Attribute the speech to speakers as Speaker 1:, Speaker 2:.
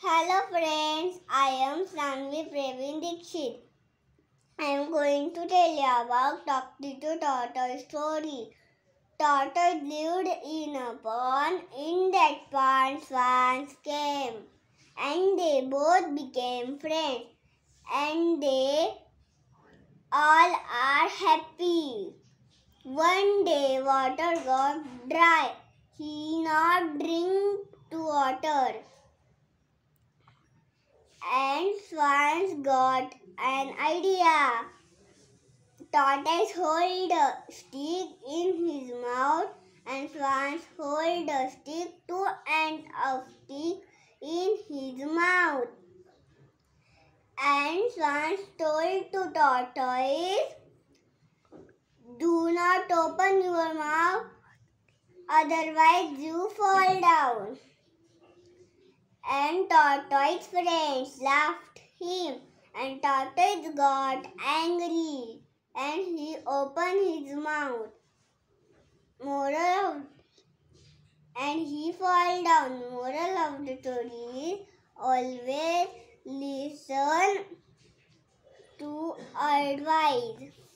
Speaker 1: Hello friends, I am Sanvi Praveen Dixit. I am going to tell you about Tortoise Tortoise story. Tortoise lived in a pond. In that pond, swans came, and they both became friends, and they all are happy. One day, water got dry. He not drink to water swans got an idea. Tortoise hold a stick in his mouth and swans hold a stick to end of stick in his mouth. And swans told to tortoise, do not open your mouth, otherwise you fall down. And tortoise friends laughed him, and tortoise got angry, and he opened his mouth. Moral of and he fall down. Moral of the story is always listen to advice.